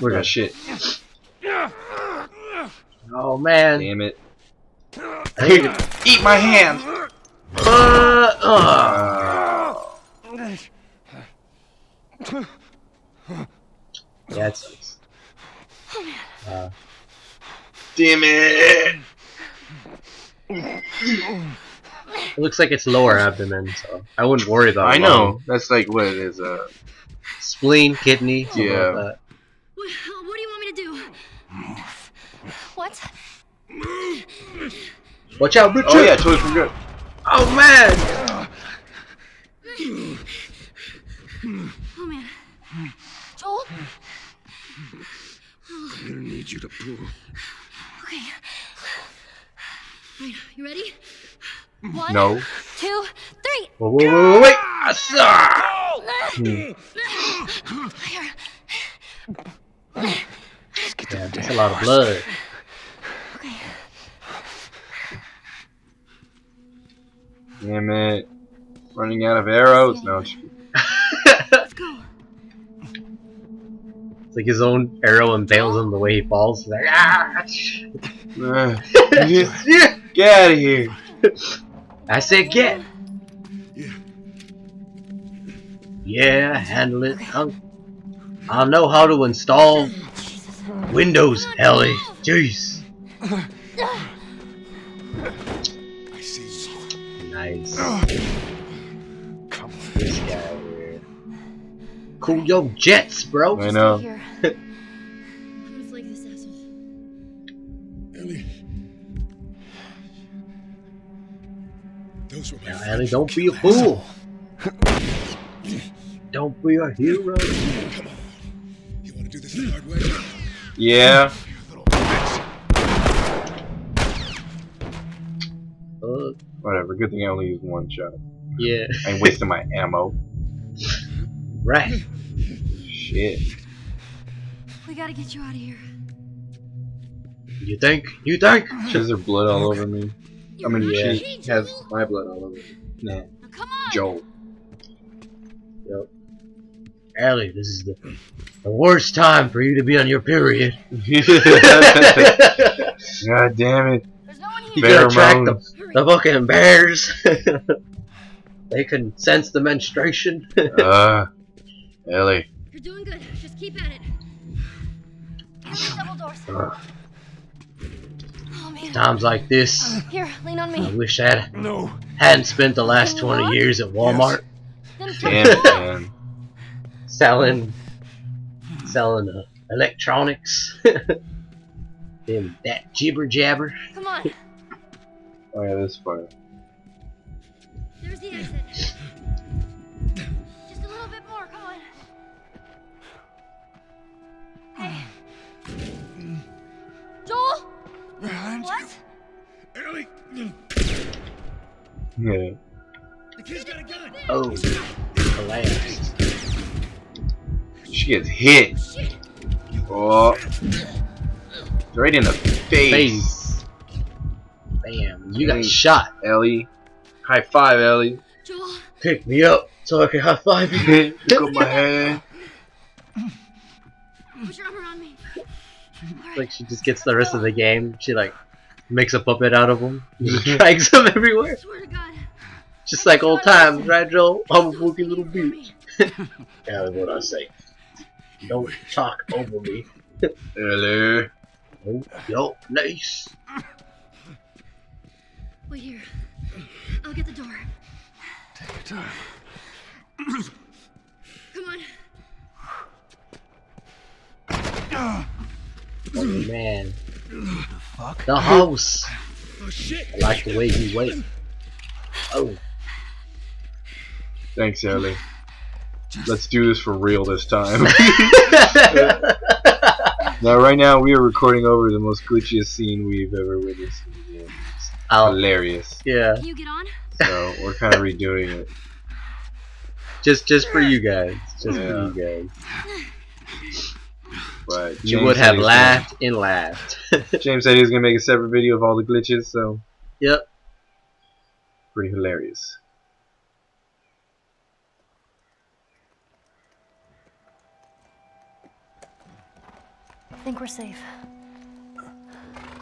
We're good. shit. Oh man. Damn it. Eat my hand! uh, uh. Yeah, it sucks. Uh, damn it! it looks like it's lower abdomen, so I wouldn't worry about. I lung. know. That's like what it is. Uh, Spleen, kidney. something like Yeah. that. What, what do you want me to do? What? Watch out, Richard! oh yeah, totally forgot. Oh man! Oh man. Joel? I'm gonna need you to pull. Okay. Right, you ready? One, No. two, three. Whoa, whoa, whoa, whoa, wait! Ah, Here. Yeah, that's a lot of blood. Okay. Damn it. Running out of arrows. No. I'm just kidding. Let's go. It's like his own arrow impales him the way he falls. He's like, ah! Uh, Get out of here. I said, get! Yeah. Yeah, handle it. I'll, I'll know how to install Jesus. Windows, Ellie. Jeez. I see you. Nice. Come. on. This guy weird. Cool yo jets, bro. I know. I'm gonna flank this asshole. Ellie. Those were my Now, Ellie, don't be a fool. Don't be a hero. Yeah. You. Uh, Whatever. Good thing I only used one shot. yeah. I ain't wasting my ammo. Right. Shit. We gotta get you out of here. You think? You think? She has her blood all over me. I mean, Yeah. she has my blood all over me. Nah. Now, come on. Joel. Ellie, this is the, the worst time for you to be on your period. God damn it. No You here. gotta track the, the fucking bears. they can sense the menstruation. Uh, Ellie. You're doing good. Just keep at it. These double doors. Uh, Oh. Times like this, Here, lean on me. I wish I No. hadn't spent the last 20 years at Walmart Then Damn it, man. selling selling uh, electronics. Them that jibber jabber. Come on. Oh yeah, this far. There's the exit. Just a little bit more. Come on. Hey. Joel. Behind What? you. Ellie. Yeah. The kid's got a gun. Oh, collapsed. She gets hit. Shit. Oh. Right in the face. Face. Bam. You got shot. Ellie. High five, Ellie. Joel. Pick me up so I can high five you. Pick up my hand. Put your arm around me. Alright. like she just gets the rest of the game. She like makes a puppet out of him. Drags him everywhere. God. Just like old times, right, Joel? I'm a boogie little bitch. Yeah, that's what I say. Don't talk over me. Ellie. Oh, yo, nice. Wait here. I'll get the door. Take your time. Come on. Oh man, Fuck. the house. Oh shit. I like the way you wait. Oh, Thanks, Ellie. Let's do this for real this time. now, right now, we are recording over the most glitchiest scene we've ever witnessed in the game. It's I'll, hilarious. yeah, Can you get on? So, we're kind of redoing it. just just for you guys, just Yeah. for you guys. But You would have he was laughed and laughed. James said he was going to make a separate video of all the glitches, so yep. pretty hilarious. I think we're safe.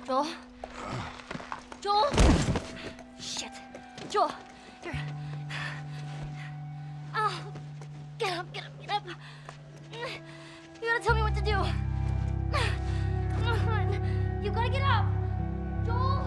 Joel? Joel? Shit. Joel, here. Oh, get up, get up, get up. You gotta tell me what to do. Come on. You gotta get up. Joel?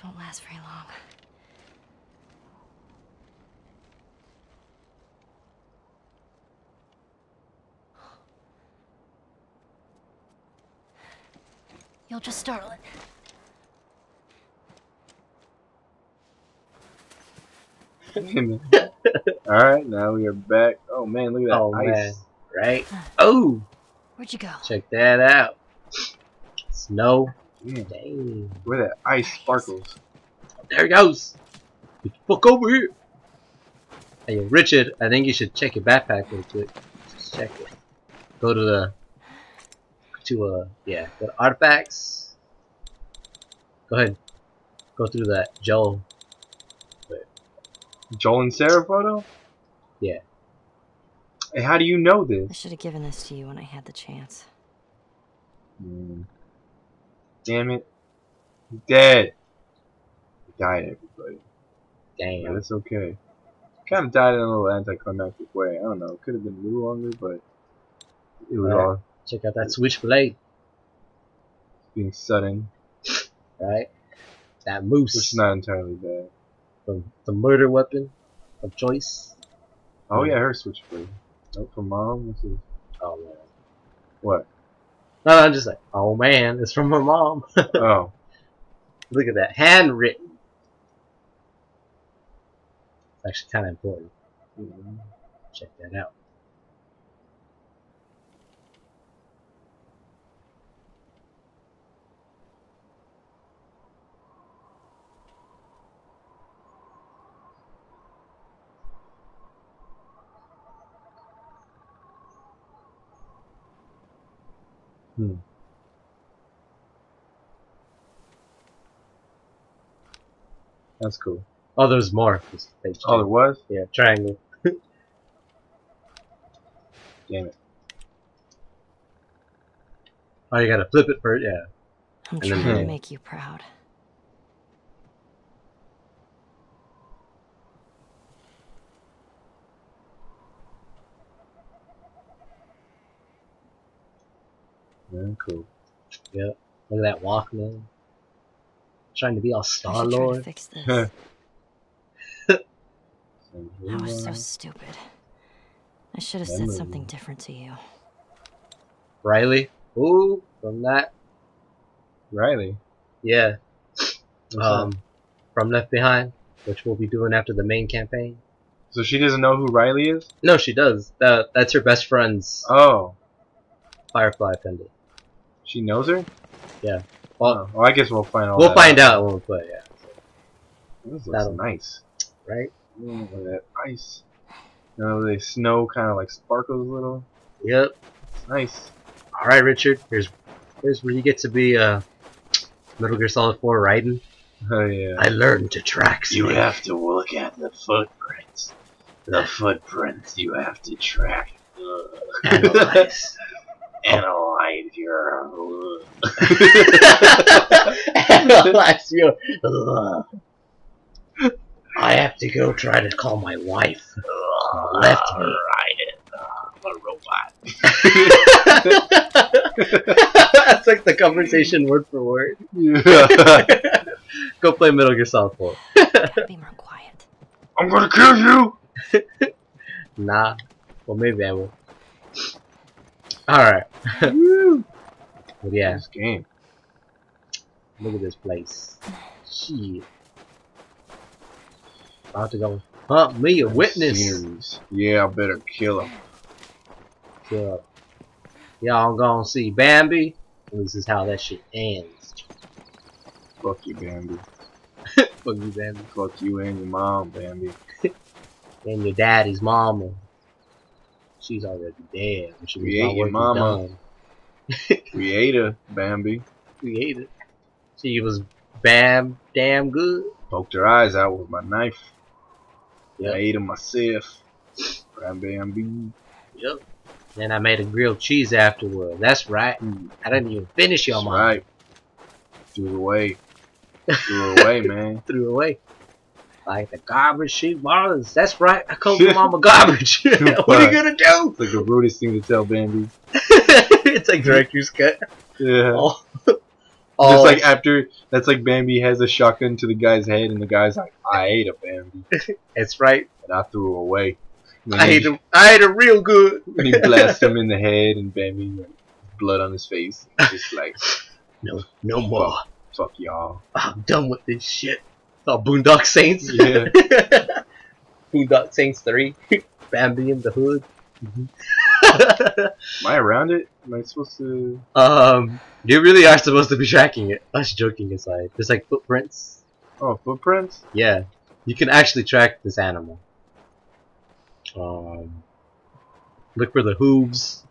This won't last very long. You'll just startle it. Alright, now we are back. Oh man, look at that Oh ice. man, right? Oh, Where'd you go? check that out. Snow. Yeah, Dang. where that ice sparkles. There he goes. Get the fuck over here. Hey, Richard, I think you should check your backpack real quick. Just check it. Go to the to uh yeah, go to artifacts. Go ahead. Go through that Joel. Joel and Sarah photo? Yeah. Hey, how do you know this? I should have given this to you when I had the chance. Hmm. Damn it. He's dead. He died, everybody. Damn. But it's okay. Kind of died in a little anticlimactic way. I don't know. It could have been a little longer, but it was Right. all Check out that switchblade, being sudden, right? That which moose. is not entirely bad. the, the murder weapon of choice. Oh yeah, her switchblade. Nope, for mom. This is Oh man. what? No, I'm just like, oh man, it's from my mom. oh, Look at that, handwritten. It's actually kind of important. Check that out. Hmm. That's cool. Oh, there's more. This page Oh, there was? yeah, triangle. Damn it. Oh, you gotta flip it first. Yeah. I'm And trying the- to make you proud. Yeah, cool. Look at that Walkman. Trying to be all I Star should try to Lord. fix this. Huh. I was so stupid. I should have said Memory. something different to you. Riley. Ooh, from that. Riley. Yeah. What's Um, that? from Left Behind, which we'll be doing after the main campaign. So she doesn't know who Riley is? No, she does. That that's her best friend's Oh, Firefly pendant. She knows her? Yeah. Well, well, I guess we'll find all we'll find out when we play. Yeah. This looks nice. Right. Mm, look at that ice. You know, the snow kind of like sparkles a little. Yep. It's nice. All right, Richard. Here's here's where you get to be uh, Metal Gear Solid 4 Raiden. Oh yeah. I learned to track. You have to look at the footprints. The footprints you have to track. Analyze. Analyze your. Analyze your. Ugh. I have to go try to call my wife. Left me. I'm a robot. That's like the conversation word for word. Go play Metal Gear Solid 4. Be more quiet. I'm gonna kill you. Nah. Well, maybe I will. Alright. Woo. But yeah. This game. Look at this place. Shit. About to go hunt me a witness. Sceneries. Yeah, I better kill him. Yeah. Y'all gonna see Bambi? This is how that shit ends. Fuck you, Bambi. Fuck you, Bambi. Fuck you and your mom, Bambi. And your daddy's mama. She's already dead. She was Create my your mama. done. Creator, Bambi. Created. She was bam damn good. Poked her eyes out with my knife. Yep. I ate them myself. Bam, Bambi. Yep. Then I made a grilled cheese afterward. That's right. Hmm. I didn't even finish your mom. right. Threw it away. Threw it away, man. Threw it away. Like the garbage she was. That's right. I called your mama garbage. what are you gonna do? It's like the rudest thing to tell Bambi. it's like director's cut. Yeah. All, Just like after, that's like Bambi has a shotgun to the guy's head, and the guy's like, I ate a Bambi, That's right. and I threw away. I ate him. I ate him real good. And he blasted him in the head, and Bambi, like, blood on his face. Just like, No, no more. fuck y'all. I'm done with this shit. Oh, Boondock Saints. Yeah. Boondock Saints three. Bambi in the hood. Am I around it? Am I supposed to? um, you really are supposed to be tracking it. Us joking aside, there's like footprints. Oh, footprints? Yeah, you can actually track this animal. Um, look for the hooves,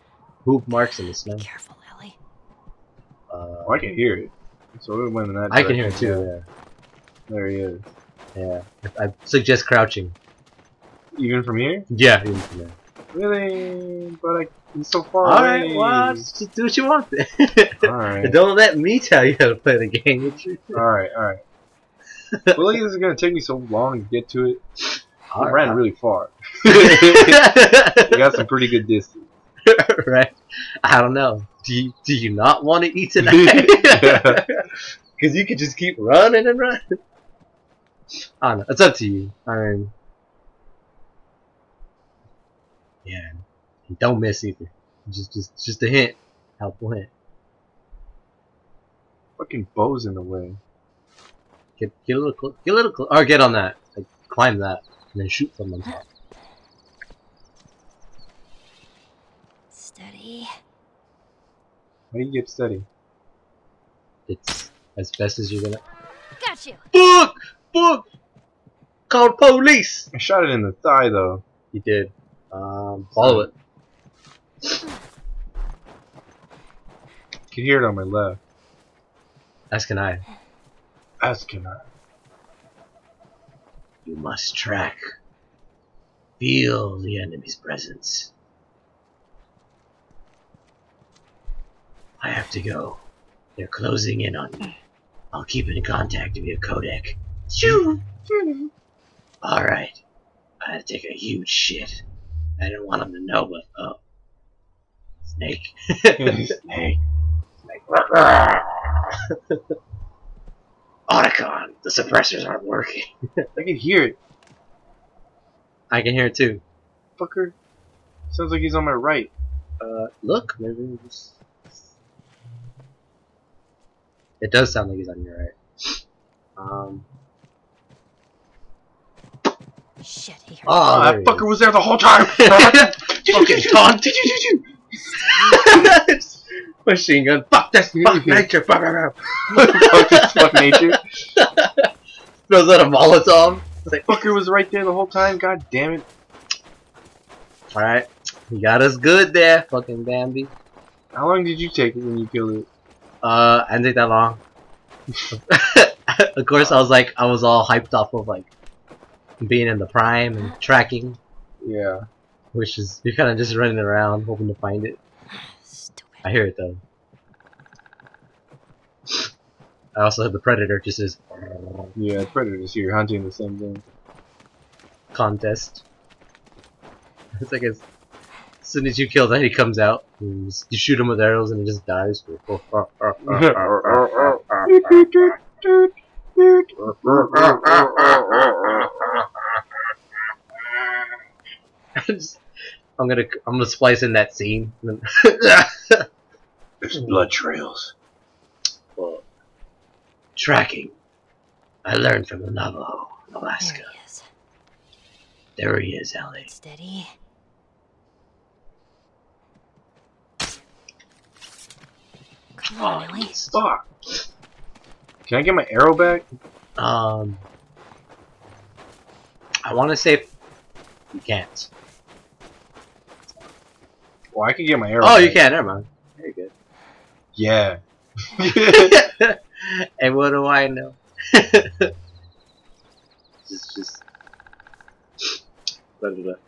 hoof marks in the snow. Careful, Ellie. Oh, Uh, I can hear it. So it went in that I can hear it direction. too. There he is. Yeah. I I suggest crouching. Even from here? Yeah, even from there. Really? But I, he's so far All away. right, well, just do what you want. then. Alright. Don't let me tell you how to play the game. Alright, alright. well, look, this is gonna take me so long to get to it. I ran really far. You got some pretty good distance. right? I don't know. Do you do you not want to eat tonight? Because you could just keep running and running. I don't know. It's up to you. I mean, yeah. Don't miss either. Just just just a hint. Helpful hint. Fucking bow's in the way. Get get a little clo- get a little clo- or get on that. Like climb that and then shoot from on top. Steady. How do you get steady? It's as best as you're gonna. Got you. Book book. Call police. I shot it in the thigh though. You did. Um, follow it. Can hear it on my left. As can I. As can I. You must track. Feel the enemy's presence. I have to go. They're closing in on me. I'll keep in contact via codec. Shoo! Alright. I had to take a huge shit. I didn't want them to know, but oh. Snake. Snake. Snake. Otacon, the suppressors aren't working. I can hear it. I can hear it too. Fucker. Sounds like he's on my right. Uh, look, maybe just. It does sound like he's on your right. Um. Shit, he heard Oh, that fucker was there the whole time. Fucking taunt! Machine gun. Fuck this. Fuck nature. Fuck, fuck, fuck. fuck this, fuck nature. Throws out a Molotov. It's like, Fucker was right there the whole time. God damn it. all right, you got us good there, fucking Bambi. How long did you take when you killed it? Uh, I didn't take that long. of course, I was like, I was all hyped off of like being in the prime and tracking, Yeah. which is you're kind of just running around hoping to find it. Stupid. I hear it though. I also have the predator just as Yeah, Predator's here hunting the same thing. contest. It's like as, as soon as you kill that, he comes out. and you you shoot him with arrows and he just dies. I'm gonna I'm gonna splice in that scene. and then- There's blood trails. Well, Tracking. I learned from the Navajo, in There Alaska. he is. There he is, Ellie. Steady. Come on, Oh, Ellie. Fuck. Can I get my arrow back? Um, I want to say you can't. Well, I can get my arrow. Oh, back. you can. Never mind. Very good. Yeah. and what do I know? just, just. Predator.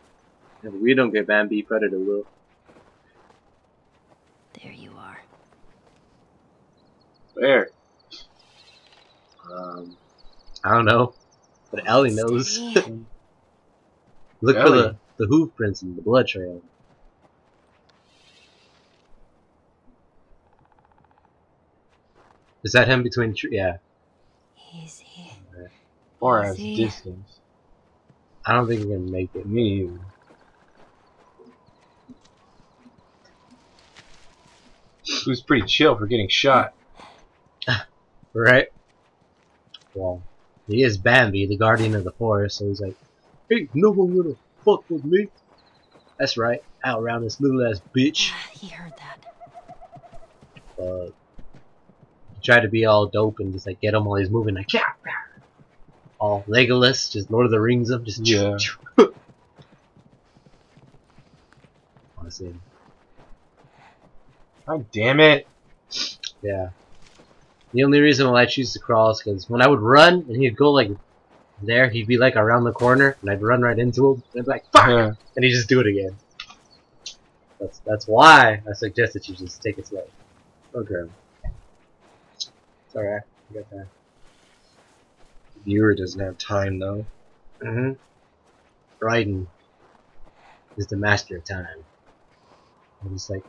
If we don't get Bambi, Predator will. There you are. there. Um, I don't know, but Ellie knows. Steady. Look for the the hoof prints and the blood trail. Is that him between? Tr- yeah, Easy. Far as Easy. distance. I don't think we're gonna make it. Me either. He was pretty chill for getting shot. Right? Well, he is Bambi, the guardian of the forest, so he's like, Hey, no one gonna fuck with me. That's right, out around this little ass bitch. Ah, he heard that. Uh, tried to be all dope and just like get him while he's moving, like, yeah, yeah. All Legolas, just Lord of the Rings him, just Yeah. Honestly, God damn it. yeah. The only reason why I choose to crawl is because when I would run and he'd go like there, he'd be like around the corner and I'd run right into him and I'd be like, fuck! Yeah. and he'd just do it again. That's that's why I suggest that you just take it slow. Okay. It's alright. I got that. The Viewer doesn't have time though. Mm-hmm. Raiden is the master of time. And he's like,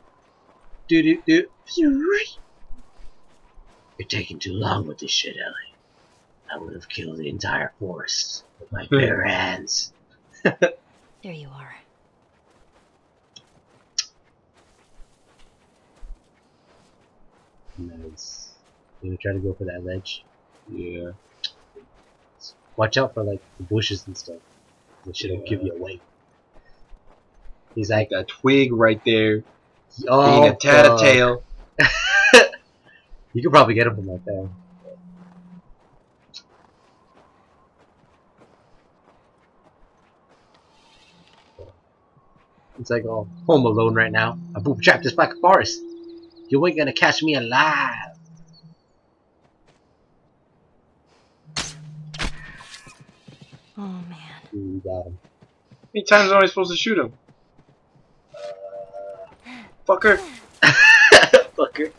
do do do. You're taking too long with this shit, Ellie. I would have killed the entire forest with my bare hands. There you are. Nice. You gonna try to go for that ledge? Yeah. Watch out for like the bushes and stuff. That shit'll give you away. He's like, That twig right there. oh, being a tattletale. You could probably get him from like there. It's like, oh, home alone right now. I boop trapped this black forest. You ain't gonna catch me alive. Oh man. Ooh, you got him. How many times am I supposed to shoot him? Uh, Fucker. Fucker.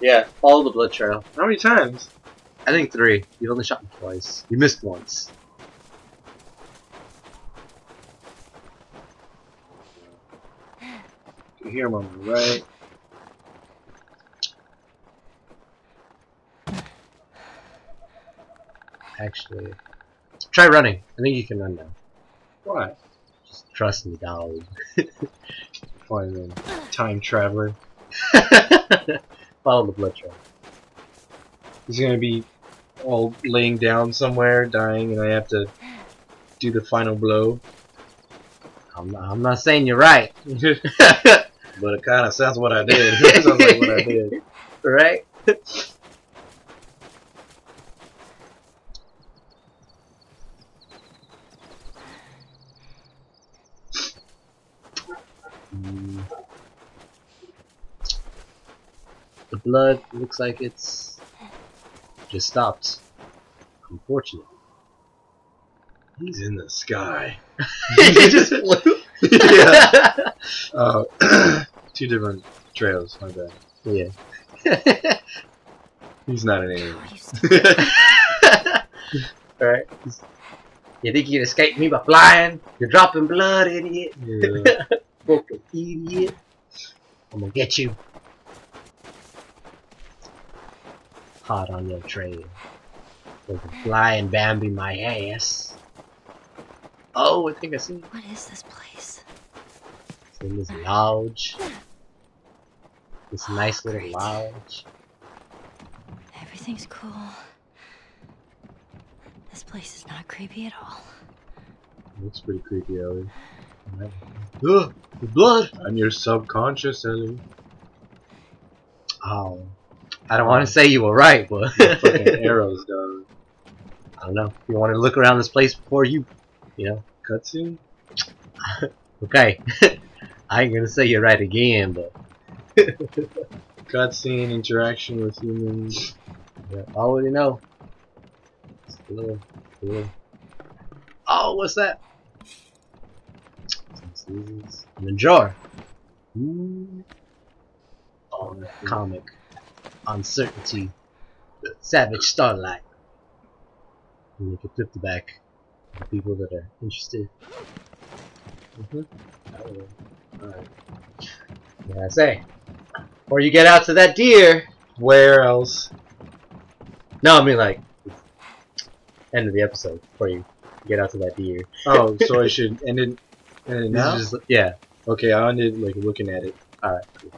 Yeah, follow the blood trail. How many times? I think three. You only shot him twice. You missed once. You hear him on the right. Actually, try running. I think you can run now. What? Just trust me, dog. Fine. Time traveler. follow the blood trail. He's gonna be all laying down somewhere, dying, and I have to do the final blow. I'm not, I'm not saying you're right. But it kind of sounds what I did. it sounds like what I did. right? Mm. The blood looks like it's just stopped. Unfortunately. He's in the sky. he just flew. yeah. Uh, two different trails. My bad. yeah. He's not an alien. Oh, you Alright. You think you can escape me by flying? You're dropping blood, idiot. Yeah. Fucking idiot. I'm gonna get you. Hot on your trail. Fucking flying Bambi my ass. Oh, I think I see. What is this place? It's in this lodge. This oh, nice little Great. lodge. Everything's cool. This place is not creepy at all. Looks pretty creepy, Ellie. Ugh, the blood. I'm your subconscious, Ellie. Oh, I don't want to say you were right, but Fucking arrows, dog. I don't know. You want to look around this place before you, you know. Cutscene? Okay, I ain't gonna say you're right again, but Cutscene, interaction with humans. yeah, I already know. It's a little, a little- Oh, what's that? Some seasons. The jar. Ooh. Oh, comic. Uncertainty. Savage Starlight. And you can flip the back for people that are interested. Mm-hmm. Alright. What did I say? Or you get out to that deer. Where else? No, I mean like end of the episode before you get out to that deer. Oh, so I should end it, now? just yeah. Okay, I ended like looking at it. Alright, cool.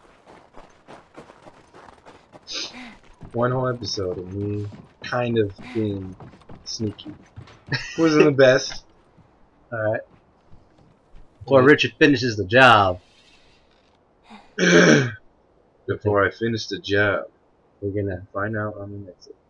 One whole episode of me kind of being sneaky. Wasn't the best. Alright. Before Richard finishes the job, Before I finish the job, we're gonna find out on the next episode.